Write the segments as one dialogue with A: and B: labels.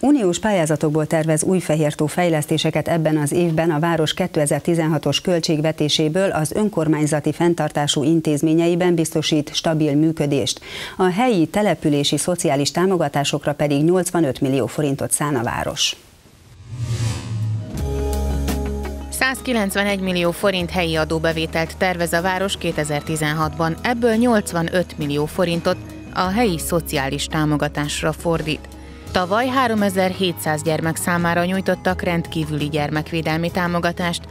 A: Uniós pályázatokból tervez Újfehértó fejlesztéseket ebben az évben a város 2016-os költségvetéséből az önkormányzati fenntartású intézményeiben biztosít stabil működést. A helyi települési szociális támogatásokra pedig 85 millió forintot szán a város.
B: 191 millió forint helyi adóbevételt tervez a város 2016-ban, ebből 85 millió forintot a helyi szociális támogatásra fordít. Tavaly 3700 gyermek számára nyújtottak rendkívüli gyermekvédelmi támogatást,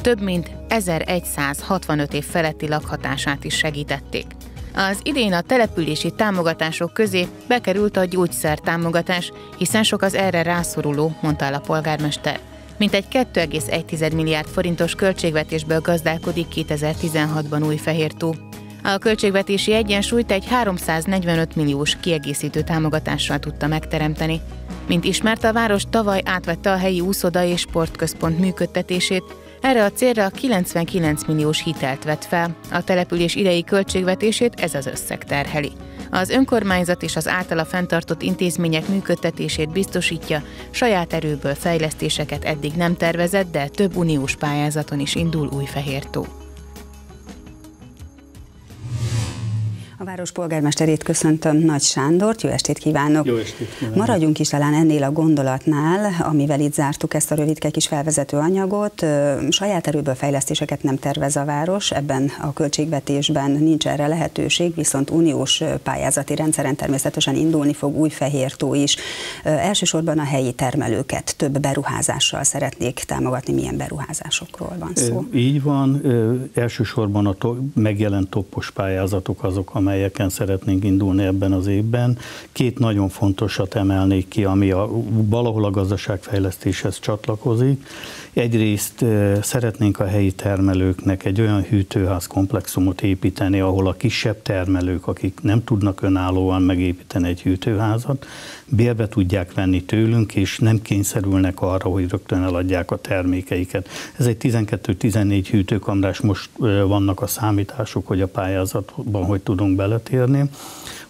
B: több mint 1165 év feletti lakhatását is segítették. Az idén a települési támogatások közé bekerült a gyógyszer támogatás, hiszen sok az erre rászoruló, mondta a polgármester. Mintegy 2,1 milliárd forintos költségvetésből gazdálkodik 2016-ban Újfehértó. A költségvetési egyensúlyt egy 345 milliós kiegészítő támogatással tudta megteremteni. Mint ismert, a város tavaly átvette a helyi úszoda és sportközpont működtetését, erre a célra 99 milliós hitelt vett fel, a település idei költségvetését ez az összeg terheli. Az önkormányzat és az általa fenntartott intézmények működtetését biztosítja, saját erőből fejlesztéseket eddig nem tervezett, de több uniós pályázaton is indul Újfehértó.
A: Város polgármesterét köszöntöm, Nagy Sándort, jó estét kívánok!
C: Jó estét kívánok!
A: Maradjunk is talán ennél a gondolatnál, amivel itt zártuk ezt a rövidke kis felvezető anyagot. Saját erőből fejlesztéseket nem tervez a város, ebben a költségvetésben nincs erre lehetőség, viszont uniós pályázati rendszeren természetesen indulni fog új fehértó is. Elsősorban a helyi termelőket több beruházással szeretnék támogatni. Milyen beruházásokról van szó?
C: Így van, elsősorban a to- megjelent toppos pályázatok azok, amelyeken szeretnénk indulni ebben az évben. Két nagyon fontosat emelnék ki, ami a, valahol a gazdaságfejlesztéshez csatlakozik. Egyrészt szeretnénk a helyi termelőknek egy olyan hűtőház komplexumot építeni, ahol a kisebb termelők, akik nem tudnak önállóan megépíteni egy hűtőházat, bérbe tudják venni tőlünk, és nem kényszerülnek arra, hogy rögtön eladják a termékeiket. Ez egy 12-14 hűtőkamrás, most vannak a számítások, hogy a pályázatban hogy tudunk beletérni.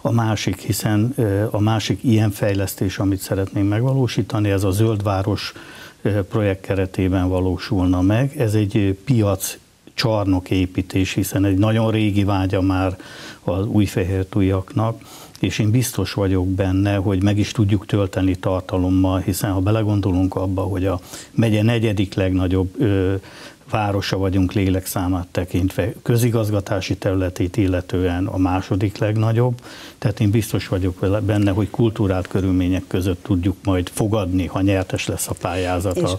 C: A másik, hiszen a másik ilyen fejlesztés, amit szeretnénk megvalósítani, ez a zöldváros projekt keretében valósulna meg. Ez egy piac csarnok építés, hiszen egy nagyon régi vágya már az újfehértújaknak, és én biztos vagyok benne, hogy meg is tudjuk tölteni tartalommal, hiszen ha belegondolunk abba, hogy a megye negyedik legnagyobb ö, városa vagyunk lélekszámát tekintve, közigazgatási területét illetően a második legnagyobb, tehát én biztos vagyok benne, hogy kultúrát körülmények között tudjuk majd fogadni, ha nyertes lesz a pályázat. És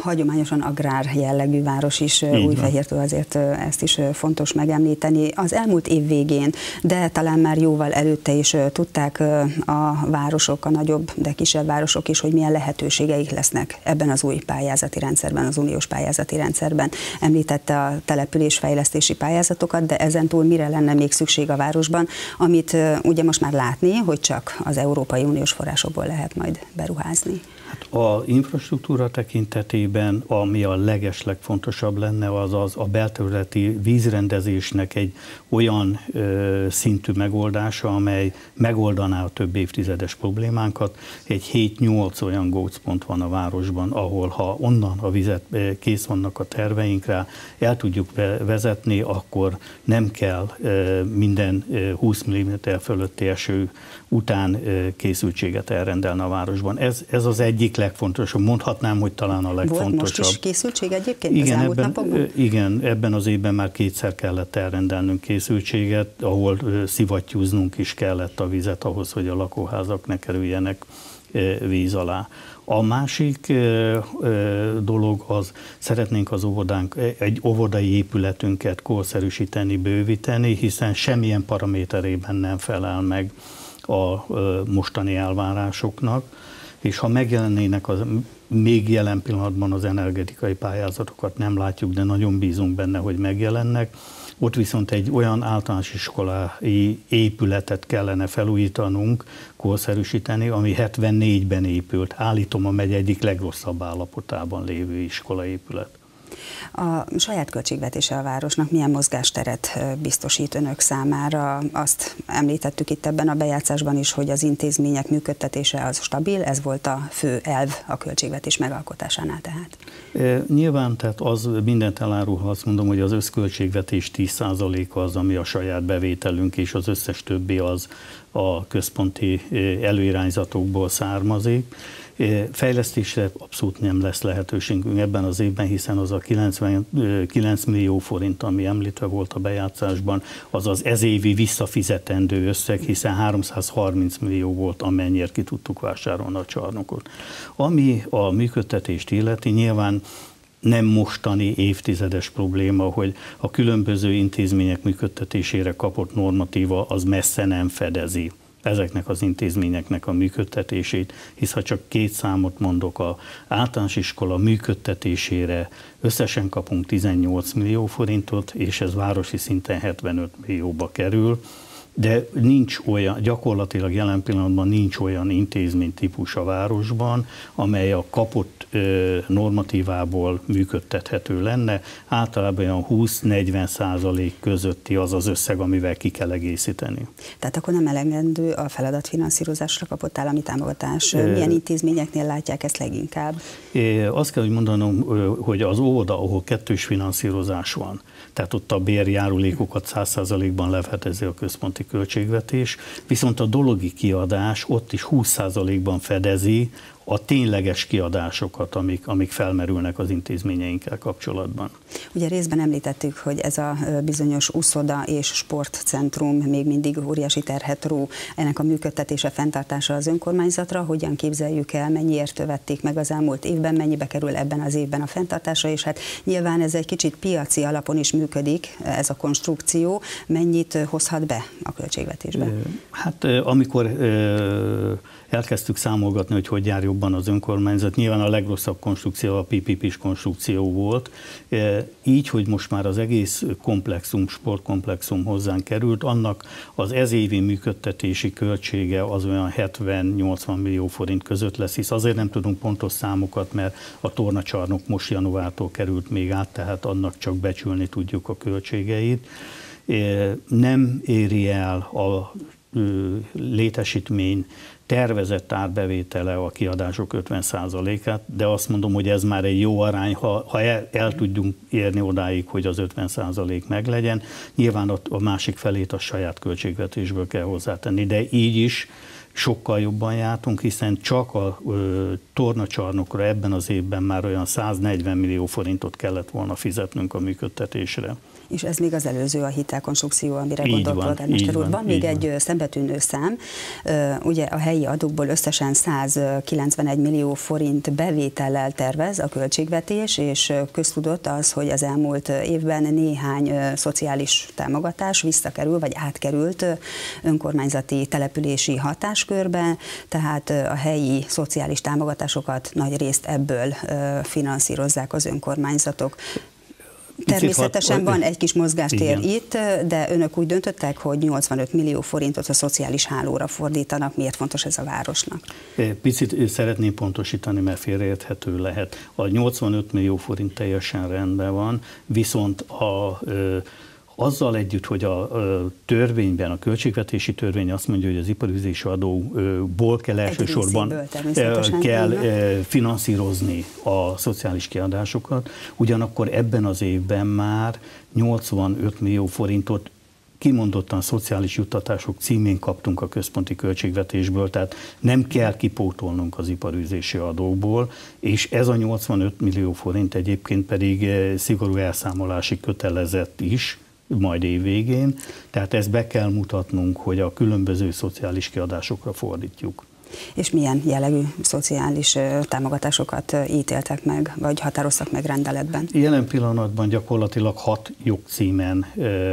A: hagyományosan agrár jellegű város is, Újfehértől azért ezt is fontos megemlíteni. Az elmúlt év végén, de talán már jóval előtte is tudták a városok, a nagyobb, de kisebb városok is, hogy milyen lehetőségeik lesznek ebben az új pályázati rendszerben, az uniós pályázati rendszerben. Említette a településfejlesztési pályázatokat, de ezen túl mire lenne még szükség a városban, amit ugye most már látni, hogy csak az Európai Uniós forrásokból lehet majd beruházni.
C: Hát a infrastruktúra tekintetében, ami a legeslegfontosabb lenne, az az a belterületi vízrendezésnek egy olyan ö, szintű megoldása, amely megoldaná a több évtizedes problémánkat. Egy 7-8 olyan gócpont van a városban, ahol ha onnan a vizet kész vannak a terveinkre, el tudjuk vezetni, akkor nem kell ö, minden 20 mm fölötti eső után készültséget elrendelni a városban. Ez, ez az egyik legfontosabb, mondhatnám, hogy talán a legfontosabb. Volt most
A: is készültség egyébként igen, az
C: ebben, napokban? Igen, ebben az évben már kétszer kellett elrendelnünk készültséget, ahol szivattyúznunk is kellett a vizet ahhoz, hogy a lakóházak ne kerüljenek víz alá. A másik dolog az, szeretnénk az óvodánk, egy óvodai épületünket korszerűsíteni, bővíteni, hiszen semmilyen paraméterében nem felel meg a mostani elvárásoknak, és ha megjelennének az még jelen pillanatban az energetikai pályázatokat nem látjuk, de nagyon bízunk benne, hogy megjelennek. Ott viszont egy olyan általános iskolai épületet kellene felújítanunk, korszerűsíteni, ami 74-ben épült. Állítom a megy egyik legrosszabb állapotában lévő iskolaépület.
A: A saját költségvetése a városnak milyen mozgásteret biztosít önök számára? Azt említettük itt ebben a bejátszásban is, hogy az intézmények működtetése az stabil, ez volt a fő elv a költségvetés megalkotásánál tehát.
C: Nyilván, tehát az mindent elárul, ha azt mondom, hogy az összköltségvetés 10%-a az, ami a saját bevételünk, és az összes többi az a központi előirányzatokból származik. Fejlesztésre abszolút nem lesz lehetőségünk ebben az évben, hiszen az a 99 millió forint, ami említve volt a bejátszásban, az az ezévi visszafizetendő összeg, hiszen 330 millió volt, amennyire ki tudtuk vásárolni a csarnokot. Ami a működtetést illeti, nyilván nem mostani évtizedes probléma, hogy a különböző intézmények működtetésére kapott normatíva az messze nem fedezi ezeknek az intézményeknek a működtetését, hisz ha csak két számot mondok, a általános iskola működtetésére összesen kapunk 18 millió forintot, és ez városi szinten 75 millióba kerül, de nincs olyan, gyakorlatilag jelen pillanatban nincs olyan intézmény típus a városban, amely a kapott normatívából működtethető lenne. Általában olyan 20-40 százalék közötti az az összeg, amivel ki kell egészíteni.
A: Tehát akkor nem elegendő a feladatfinanszírozásra kapott állami támogatás. Milyen intézményeknél látják ezt leginkább?
C: Azt kell, hogy mondanom, hogy az óvoda, ahol kettős finanszírozás van, tehát ott a bérjárulékokat 100%-ban lefedezi a központi költségvetés, viszont a dologi kiadás ott is 20%-ban fedezi a tényleges kiadásokat, amik, amik felmerülnek az intézményeinkkel kapcsolatban.
A: Ugye részben említettük, hogy ez a bizonyos úszoda és sportcentrum még mindig óriási terhet ró, ennek a működtetése, fenntartása az önkormányzatra, hogyan képzeljük el, mennyiért vették meg az elmúlt évben, mennyibe kerül ebben az évben a fenntartása, és hát nyilván ez egy kicsit piaci alapon is működik, ez a konstrukció, mennyit hozhat be a költségvetésbe?
C: Hát amikor elkezdtük számolgatni, hogy hogy jár jobban az önkormányzat. Nyilván a legrosszabb konstrukció a PPP-s konstrukció volt. E, így, hogy most már az egész komplexum, sportkomplexum hozzánk került, annak az ezévi működtetési költsége az olyan 70-80 millió forint között lesz, hisz azért nem tudunk pontos számokat, mert a tornacsarnok most januártól került még át, tehát annak csak becsülni tudjuk a költségeit. E, nem éri el a létesítmény tervezett árbevétele a kiadások 50%-át, de azt mondom, hogy ez már egy jó arány, ha, ha el, el tudjunk érni odáig, hogy az 50% meglegyen. Nyilván a, a másik felét a saját költségvetésből kell hozzátenni, de így is sokkal jobban jártunk, hiszen csak a ö, tornacsarnokra ebben az évben már olyan 140 millió forintot kellett volna fizetnünk a működtetésre
A: és ez még az előző a hitelkonstrukció, amire így gondolt polgármester úr. Van még egy van. szembetűnő szám, ugye a helyi adókból összesen 191 millió forint bevétellel tervez a költségvetés, és köztudott az, hogy az elmúlt évben néhány szociális támogatás visszakerül, vagy átkerült önkormányzati települési hatáskörbe, tehát a helyi szociális támogatásokat nagy részt ebből finanszírozzák az önkormányzatok. Természetesen van egy kis mozgástér igen. itt, de önök úgy döntöttek, hogy 85 millió forintot a szociális hálóra fordítanak. Miért fontos ez a városnak?
C: Picit szeretném pontosítani, mert félreérthető lehet. A 85 millió forint teljesen rendben van, viszont a azzal együtt, hogy a törvényben, a költségvetési törvény azt mondja, hogy az iparüzési adóból kell elsősorban kell finanszírozni a szociális kiadásokat, ugyanakkor ebben az évben már 85 millió forintot kimondottan szociális juttatások címén kaptunk a központi költségvetésből, tehát nem kell kipótolnunk az iparűzési adókból, és ez a 85 millió forint egyébként pedig szigorú elszámolási kötelezett is, majd évvégén, tehát ezt be kell mutatnunk, hogy a különböző szociális kiadásokra fordítjuk.
A: És milyen jellegű szociális támogatásokat ítéltek meg, vagy határoztak meg rendeletben?
C: Jelen pillanatban gyakorlatilag hat jogcímen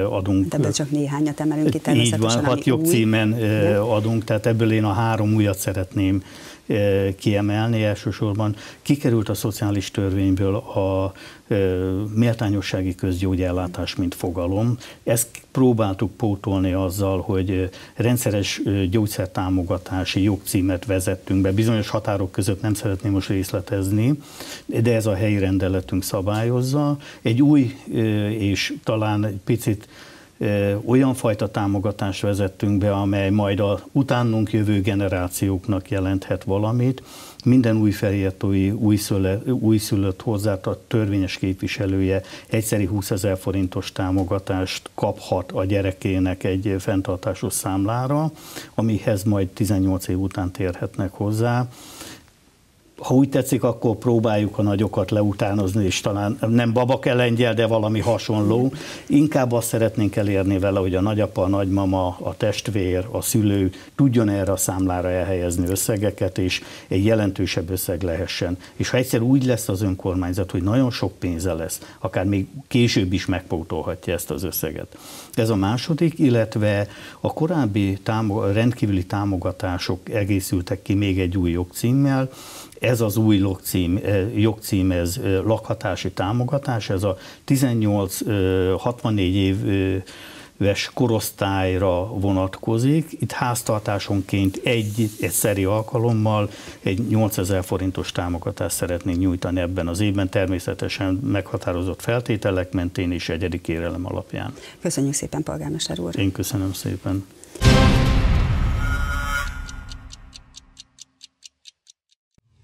C: adunk.
A: De ebből csak néhányat emelünk ki
C: Így van, hat jogcímen új. adunk, tehát ebből én a három újat szeretném kiemelni elsősorban. Kikerült a szociális törvényből a méltányossági közgyógyellátás, mint fogalom. Ezt próbáltuk pótolni azzal, hogy rendszeres gyógyszertámogatási jogcímet vezettünk be. Bizonyos határok között nem szeretném most részletezni, de ez a helyi rendeletünk szabályozza. Egy új és talán egy picit olyan fajta támogatást vezettünk be, amely majd a utánunk jövő generációknak jelenthet valamit. Minden új feliratói, újszülött, újszülött a törvényes képviselője egyszeri 20 ezer forintos támogatást kaphat a gyerekének egy fenntartásos számlára, amihez majd 18 év után térhetnek hozzá ha úgy tetszik, akkor próbáljuk a nagyokat leutánozni, és talán nem babakelengyel, de valami hasonló. Inkább azt szeretnénk elérni vele, hogy a nagyapa, a nagymama, a testvér, a szülő tudjon erre a számlára elhelyezni összegeket, és egy jelentősebb összeg lehessen. És ha egyszer úgy lesz az önkormányzat, hogy nagyon sok pénze lesz, akár még később is megpótolhatja ezt az összeget. Ez a második, illetve a korábbi támog- rendkívüli támogatások egészültek ki még egy új jogcímmel, ez az új jogcím, eh, jogcím, ez eh, lakhatási támogatás, ez a 18-64 év éves korosztályra vonatkozik. Itt háztartásonként egy egyszeri alkalommal egy 8000 forintos támogatást szeretnénk nyújtani ebben az évben, természetesen meghatározott feltételek mentén és egyedi kérelem alapján.
A: Köszönjük szépen, polgármester úr!
C: Én köszönöm szépen!